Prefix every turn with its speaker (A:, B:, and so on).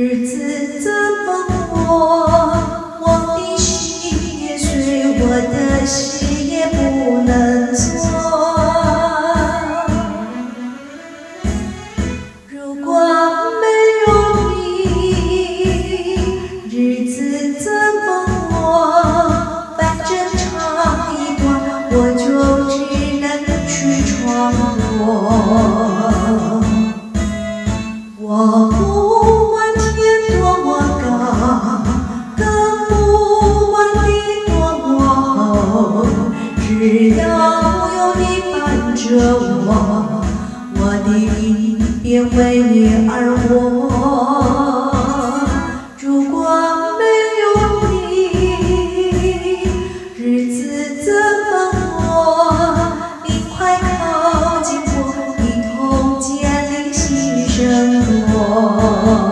A: 日子怎么过，我的心也碎，我的心也不能错。如果没有你，日子怎么过？反正长一段，我就只能去闯祸。有你伴着我，我的命便为你而活。如果没有你，日子怎么过？你快靠近我，一同建立新生活。